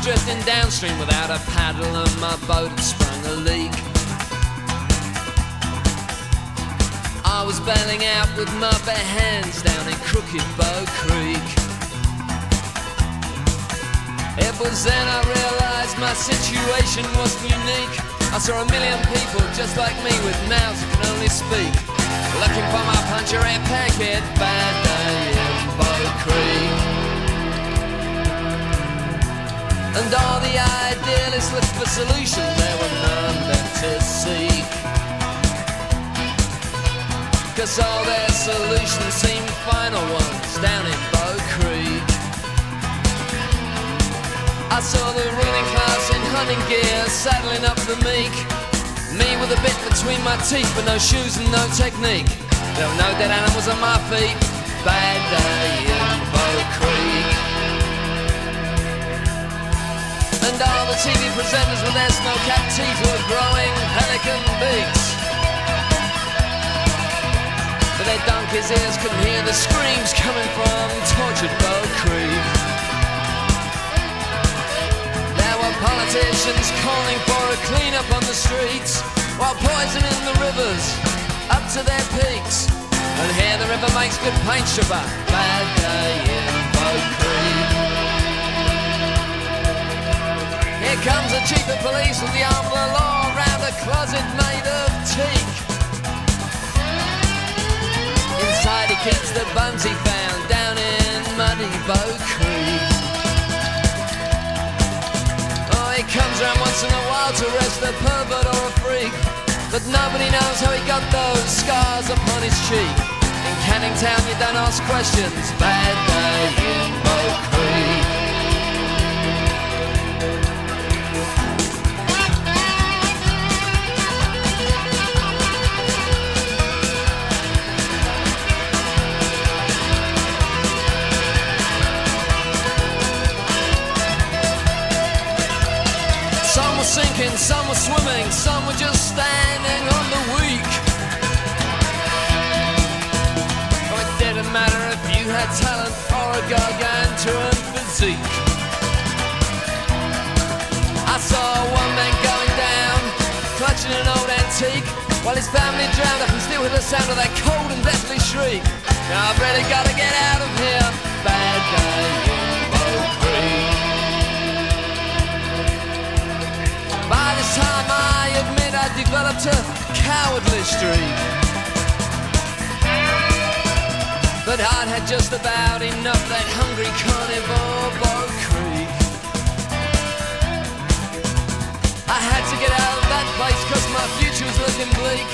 drifting downstream without a paddle and my boat had sprung a leak. I was bailing out with my bare hands down in Crooked Bow Creek. It was then I realized my situation wasn't unique. I saw a million people just like me with mouths that can only speak. Looking for my puncher and packet, bad day in Bow Creek. And all the idealists looked for solutions, there were none left to seek. Cause all their solutions seemed final ones down in Bow Creek. I saw the ruling class in hunting gear saddling up the meek. Me with a bit between my teeth, but no shoes and no technique. Were no dead animals on my feet. Bad day TV presenters with their snow-capped teeth were growing pelican beaks. But their donkey's ears couldn't hear the screams coming from tortured Bow Creek. There were politicians calling for a clean-up on the streets while poisoning the rivers up to their peaks. And here the river makes good paint Shabbat. Bad day police with the arm of the law around a closet made of teak. Inside he keeps the buns he found down in muddy Bow Creek. Oh, he comes around once in a while to arrest a pervert or a freak. But nobody knows how he got those scars upon his cheek. In Canning Town you don't ask questions. Bad sinking, some were swimming, some were just standing on the weak. Oh, it didn't matter if you had talent or a gargantuan physique. I saw one man going down, clutching an old antique, while his family drowned. I can still hear the sound of that cold and deathly shriek. Now I've really gotta get out developed a cowardly streak. But I'd had just about enough that hungry carnivore Bow Creek. I had to get out of that place cause my future was looking bleak.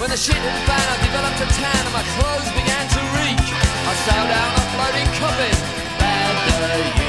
When the shit hit the fan I developed a tan and my clothes began to reek. I sailed out a floating coffin Bad day